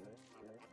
เนาะ